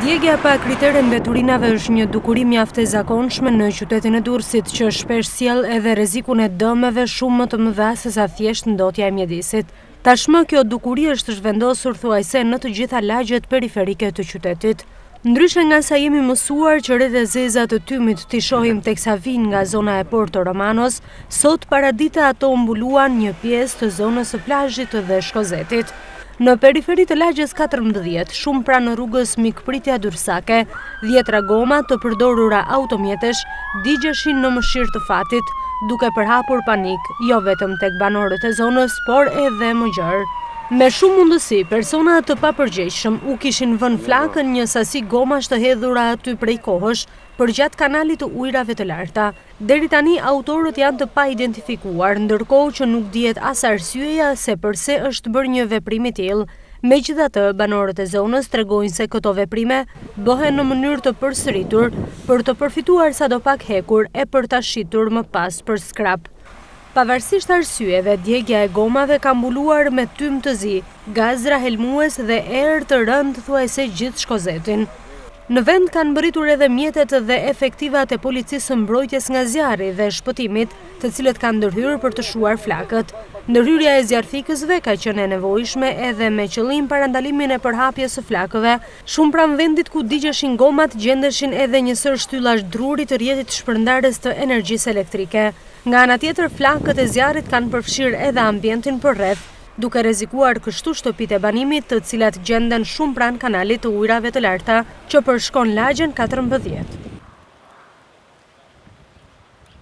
Djegia pa kriter e mbeturinave është një dukuri mjaft e zakonshme në qytetin e Durrësit, që shpesh sjell edhe rrezikun e dëmeve shumë më të mëdha sesa thjesht ndotja e mjedisit. Tashmë kjo dukuri është zhvendosur thuajse në të gjitha lagjet periferike të qytetit. Ndryshe nga sa jemi mësuar që retë e zeza të tymit t'i shohim teksa vijnë nga zona e Porto Romanos, sot paradite ato mbuluan një pjesë të zonës së plazhit dhe Shkozetit. Në periferi të lagjes katërmbëdhjetë, shumë pranë rrugës mikpritja durrsake, dhjetra goma të përdorura automjetesh digjeshin në mëshirë të fatit, duke përhapur panik jo vetëm tek banorët e zonës, por edhe më gjerë. Me shumë mundësi, persona të papërgjegjshëm u kishin vënë flakën një sasi gomash të hedhura aty prej kohësh, përgjatë kanalit të ujërave të larta. Deri tani, autorët janë të paidentifikuar, ndërkohë që nuk dihet as arsyeja se përse është bërë një veprim i tillë. Megjithatë, banorët e zonës tregojnë se këto veprime bëhen në mënyrë të përsëritur, për të përfituar sadopak hekur e për ta shitur më pas për skrap. Pavarësisht arsyeve, djegia e gomave ka mbuluar me tym të zi, gazra helmues dhe erë të rëndë thuajse gjithë Shkozetin. Në vend kanë mbërritur edhe mjetet dhe efektivat e Policisë së Mbrojtjes nga Zjarri dhe Shpëtimit, të cilët kanë ndërhyrë për të shuar flakët. Ndërhyrja e zjarrfikësve ka qenë e nevojshme edhe me qëllim parandalimin e përhapjes së flakëve. Shumë pranë vendit ku digjeshin gomat gjendeshin edhe një sërë shtyllash druri të rrjetit shpërndarës të energjisë elektrike. Nga ana tjetër, flakët e zjarrit kanë përfshirë edhe ambientin përreth, duke rrezikuar kështu shtëpitë e banimit, të cilat gjenden shumë pranë kanalit të ujërave të larta që përshkon lagjen katërmbëdhjetë.